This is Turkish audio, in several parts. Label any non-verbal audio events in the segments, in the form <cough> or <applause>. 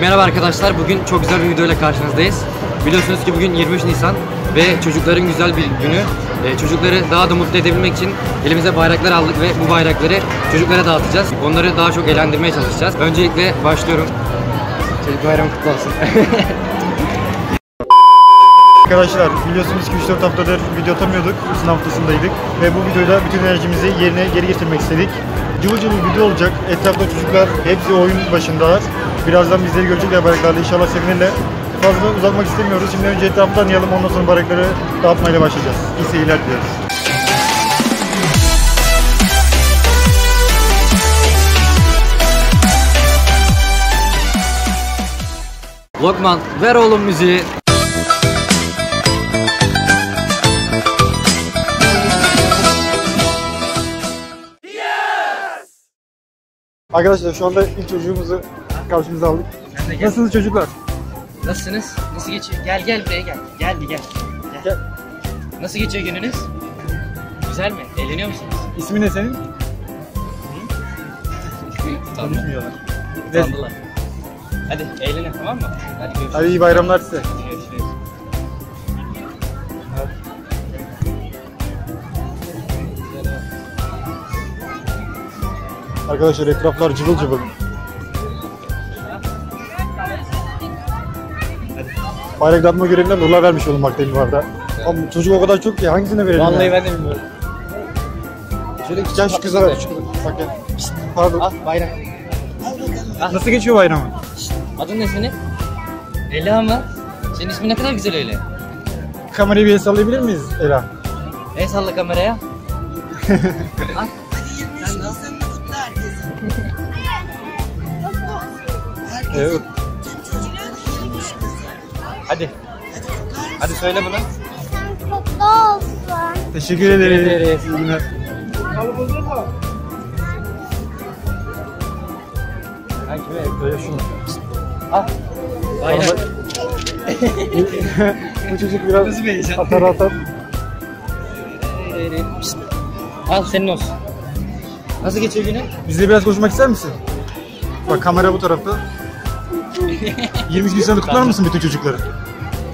Merhaba arkadaşlar. Bugün çok güzel bir videoyla karşınızdayız. Biliyorsunuz ki bugün 23 Nisan ve çocukların güzel bir günü. Ee, çocukları daha da mutlu edebilmek için elimize bayraklar aldık ve bu bayrakları çocuklara dağıtacağız. Onları daha çok eğlendirmeye çalışacağız. Öncelikle başlıyorum. Çocuk bayramı kutlu olsun. <laughs> Arkadaşlar biliyorsunuz ki 3-4 haftadır video atamıyorduk. Sınav haftasındaydık. Ve bu videoda bütün enerjimizi yerine geri getirmek istedik. Cıvıl cıvıl video olacak. Etrafta çocuklar hepsi oyun başındalar. Birazdan bizleri görecekler bayraklarla inşallah sevinirler. Fazla uzatmak istemiyoruz. Şimdi önce etrafı tanıyalım ondan sonra bayrakları dağıtmayla başlayacağız. İyi seyirler diliyoruz. Lokman ver oğlum müziği. Arkadaşlar şu anda ilk çocuğumuzu karşımıza aldık. De gel. Nasılsınız çocuklar? Nasılsınız? Nasıl geçiyor? Gel gel buraya gel. Gel bir gel. Gel. Nasıl geçiyor gününüz? Güzel mi? Eğleniyor musunuz? İsmin ne senin? Tamam. Tanışmıyorlar. Utandılar. Hadi eğlenin tamam mı? Hadi görüşürüz. Hadi iyi bayramlar size. Arkadaşlar etraflar cıvıl cıvıl. Bayrak dağıtma görevinden Nurlar vermiş bulunmaktayım bu arada. Ama çocuk o kadar çok ki hangisine verelim Vallahi ya? ben de bilmiyorum. Şöyle Gel şu kıza ver. şu kıza. Bak gel. Pardon. Al bayrak. Nasıl geçiyor bayramı? Adın ne senin? Ela mı? Senin ismin ne kadar güzel öyle. Kamerayı bir el sallayabilir miyiz Ela? El salla kameraya. Al. <laughs> Sen de al. Evet. Hadi. Hadi söyle bunu. Kutlu olsun. Teşekkür ederiz. ederiz. İyi günler. Ha kime? Böyle şunu. Al. Bayrak. Bu çocuk biraz atar atar. Al senin olsun. Nasıl geçiyor günün? Bizle biraz konuşmak ister misin? Bak kamera bu tarafta. <laughs> 23 Nisan'ı kutlar mısın bütün çocukları?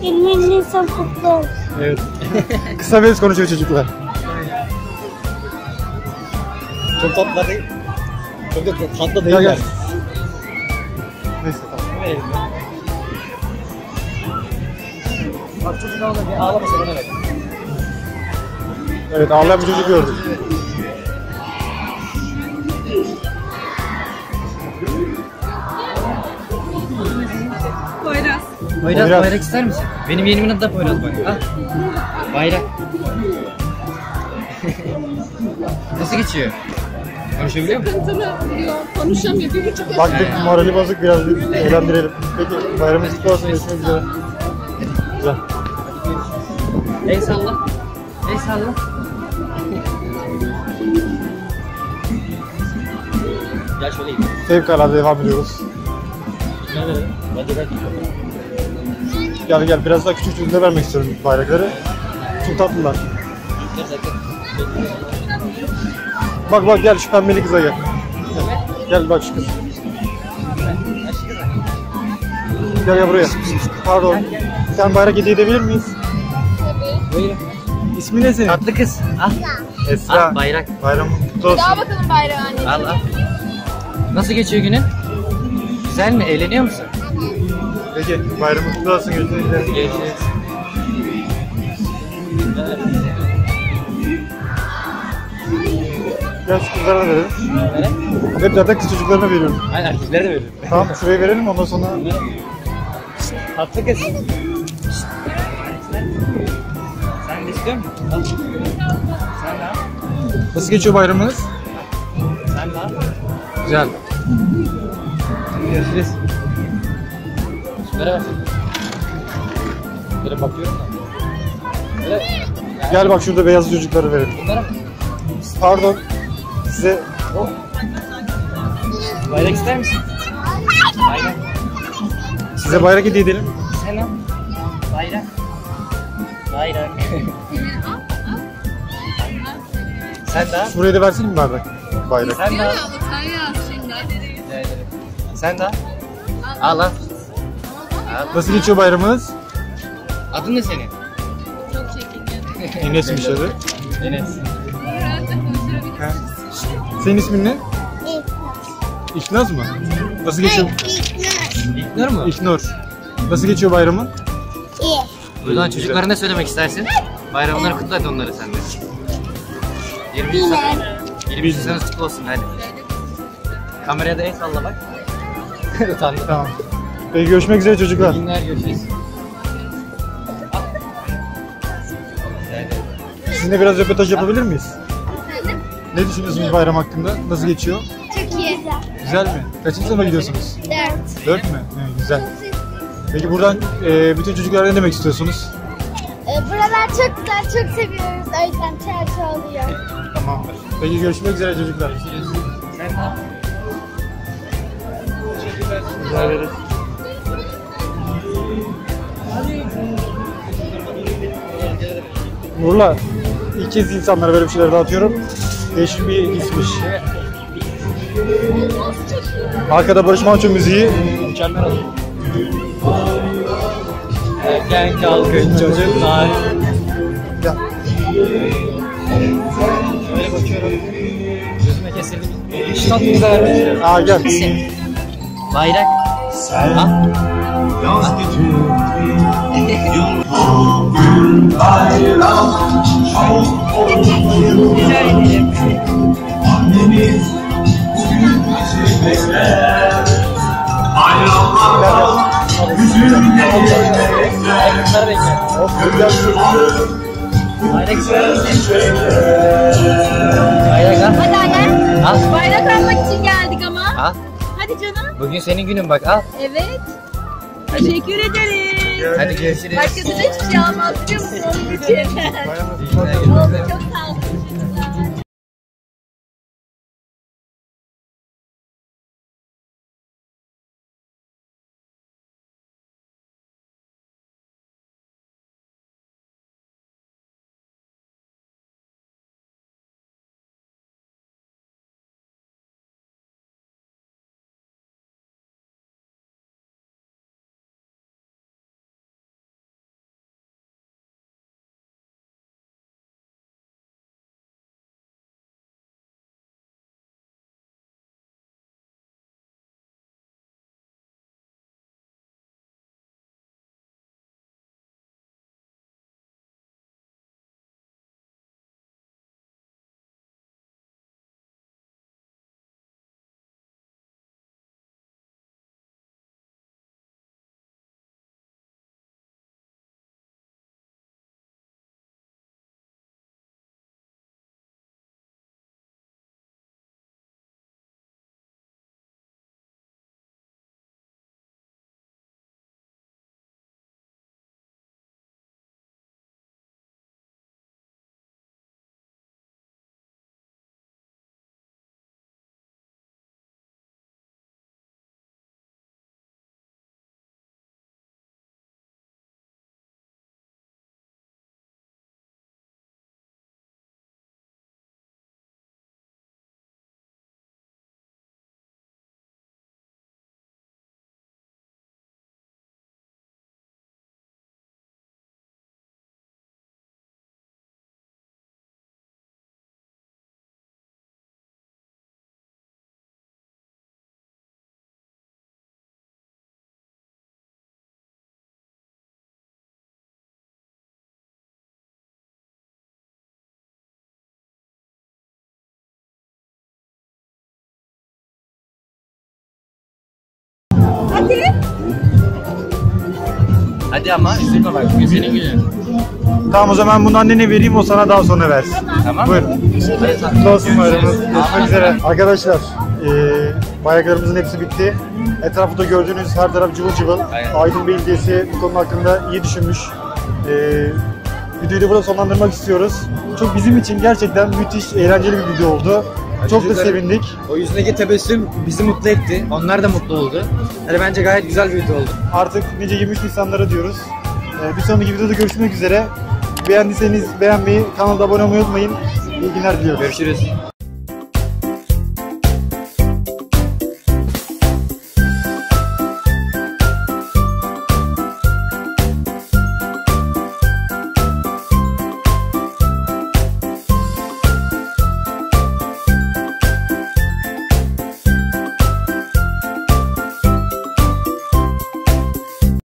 20 Nisan kutlu olsun. Evet. Kısa öz konuşuyor çocuklar. Çok tatlı değil. Çok da tatlı Gel gel. Neyse tamam. Ya. Bak çocuk ağlama, ağlama sen ona ver. Evet ağlayan bir çocuk gördüm. Poyraz. Bayrak, Poyraz. bayrak ister misin? Benim yeğenimin adı da Poyraz Bayrak. Al. Bayrak. <laughs> Nasıl geçiyor? Konuşabiliyor musun? Sıkıntılı diyor. Konuşamıyor. Bir buçuk Baktık morali bozuk biraz bir eğlendirelim. Peki bayramınız kutlu olsun. Görüşmek üzere. Güzel. El salla. El salla. Gel şöyle gidelim. Fevkalade devam ediyoruz. Hadi hadi. Gel gel biraz daha küçük çocuklara vermek istiyorum bayrakları. Çok tatlılar. Bak bak gel şu pembeli kıza gel. Gel, gel bak şu kız. Gel gel buraya. Pardon. Sen bayrak hediye edebilir miyiz? Buyurun. İsmi ne senin? Tatlı kız. Al. Esra. Al bayrak. Bayramın kutlu olsun. Daha bakalım bayrağı anneciğim. Al al. Nasıl geçiyor günün? Güzel mi? Eğleniyor musun? Peki bayramın kutlu olsun. Görüşürüz. Gel şu kızlara da verelim. Nereye? Hep zaten kız çocuklarına veriyorum. Hayır erkeklere de veririm. Tamam şuraya verelim ondan sonra Tatlı kız. Sen de istiyor musun? Al. Sen de al. Nasıl geçiyor bayramınız? Sen de al. Güzel. Görüşürüz. Bak. Böyle bakıyorum da. Böyle. Gel bak şurada beyaz çocukları verelim. Bunlara bak. Pardon. Size Bayrak ister misin? Bayrak. size bayrak hediye edelim. Sen al. Bayrak. Bayrak. <laughs> Sen al. Buraya da versene mi bardak? Bayrak. Sen al. Sen al. Al al. Nasıl geçiyor bayramınız? Adın ne senin? Çok çekingen. Enes'miş adı. Enes. Konuşabiliriz. Senin ismin ne? İknaz mı? Nasıl geçiyor? İlknur mu? İknur. Nasıl geçiyor bayramın? İyi. Buradan çocuklara ne söylemek istersin? Bayramları kutla et onları sen de. 20 Nisan. 20 Nisan'ınız kutlu olsun hadi. Kameraya da el salla bak. <laughs> Utandım. Tamam. Peki görüşmek üzere çocuklar. İyi günler görüşürüz. Sizinle biraz röportaj yapabilir miyiz? Ne düşünüyorsunuz bayram hakkında? Nasıl geçiyor? Çok iyi. Güzel mi? Kaçıncı sınıfa gidiyorsunuz? Dört. Dört mü? Evet, güzel. Peki buradan e, bütün çocuklara ne demek istiyorsunuz? Ee, buralar çok güzel, çok seviyoruz. O yüzden çerçeve oluyor. Tamamdır. Peki görüşmek üzere çocuklar. Ne Rica ederiz. Nurla, ilk kez insanlara böyle bir şeyler dağıtıyorum. Değişik bir hismiş. Arkada Barış Manço müziği. Mükemmel oldu. Erken kalkın çocuklar. Ya, Şöyle bakıyorum. Gözüme kesildi. Ştat bize vermek istiyorum. aa gel. Bayrak. Ha? Bayraklar bekliyorum. Of, gel. Bayrak söyler misin? Bayrak al. Hadi Alen. Al. Bayrak almak için geldik ama. Al. Hadi canım. Bugün senin günün bak al. Evet. Teşekkür ederiz. Hadi görüşürüz. Herkesin hiçbir şey almaz biliyor musun onun için? Oldu çok sağ Hadi ama üzülme bak. Bugün senin günün. Tamam o zaman bunu annene vereyim o sana daha sonra versin. Tamam. Buyurun. Olsun bayramınız. Görüşmek üzere. Arkadaşlar eee bayraklarımızın hepsi bitti. Etrafta gördüğünüz her taraf cıvıl cıvıl. Aynen. Aydın Belediyesi bu konu hakkında iyi düşünmüş. Eee videoyu da burada sonlandırmak istiyoruz. Çok bizim için gerçekten müthiş, eğlenceli bir video oldu. Çok da sevindik. O yüzündeki tebessüm bizi mutlu etti. Onlar da mutlu oldu. Yani bence gayet güzel bir video oldu. Artık nice 23 Nisanlara diyoruz. Eee, bir sonraki videoda görüşmek üzere. Beğendiyseniz beğenmeyi, kanala abone olmayı unutmayın. İyi günler diliyorum. Görüşürüz.